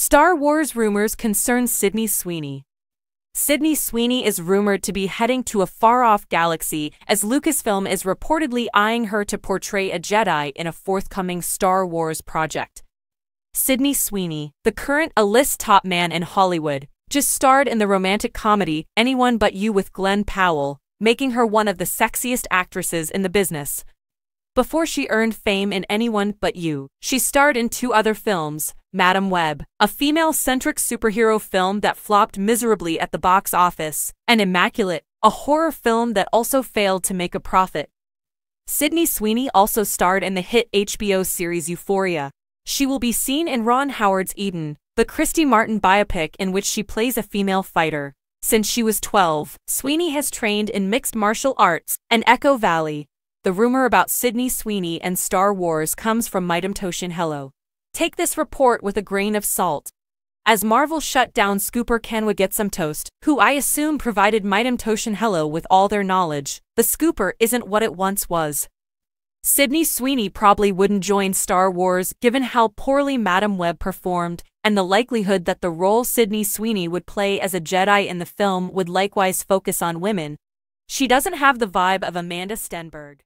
Star Wars rumors concern Sydney Sweeney. Sydney Sweeney is rumored to be heading to a far-off galaxy as Lucasfilm is reportedly eyeing her to portray a Jedi in a forthcoming Star Wars project. Sydney Sweeney, the current A-list top man in Hollywood, just starred in the romantic comedy Anyone But You with Glen Powell, making her one of the sexiest actresses in the business. Before she earned fame in Anyone But You, she starred in two other films, Madame Web, a female-centric superhero film that flopped miserably at the box office, and Immaculate, a horror film that also failed to make a profit. Sydney Sweeney also starred in the hit HBO series Euphoria. She will be seen in Ron Howard's Eden, the Christy Martin biopic in which she plays a female fighter. Since she was 12, Sweeney has trained in mixed martial arts and Echo Valley, the rumor about Sydney Sweeney and Star Wars comes from Midam Toshin Hello. Take this report with a grain of salt. As Marvel shut down Scooper Can We Get Some Toast, who I assume provided Midam Toshin Hello with all their knowledge, the Scooper isn't what it once was. Sydney Sweeney probably wouldn't join Star Wars given how poorly Madame Web performed, and the likelihood that the role Sydney Sweeney would play as a Jedi in the film would likewise focus on women. She doesn't have the vibe of Amandla Stenberg.